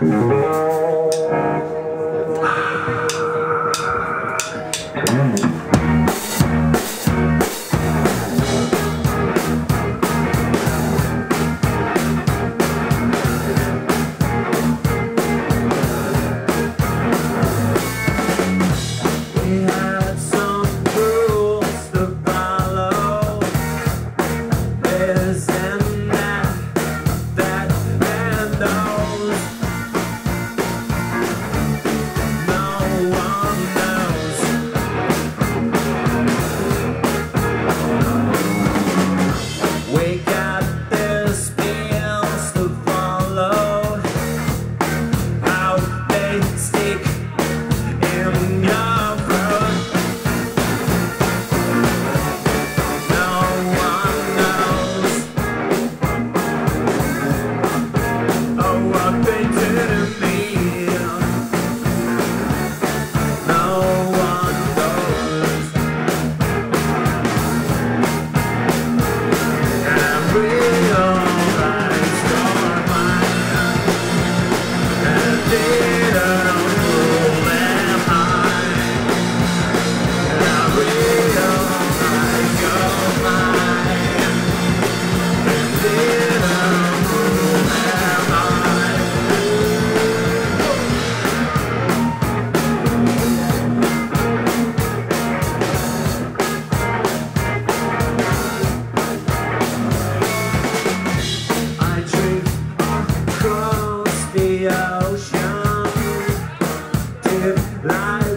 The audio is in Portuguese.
the live life.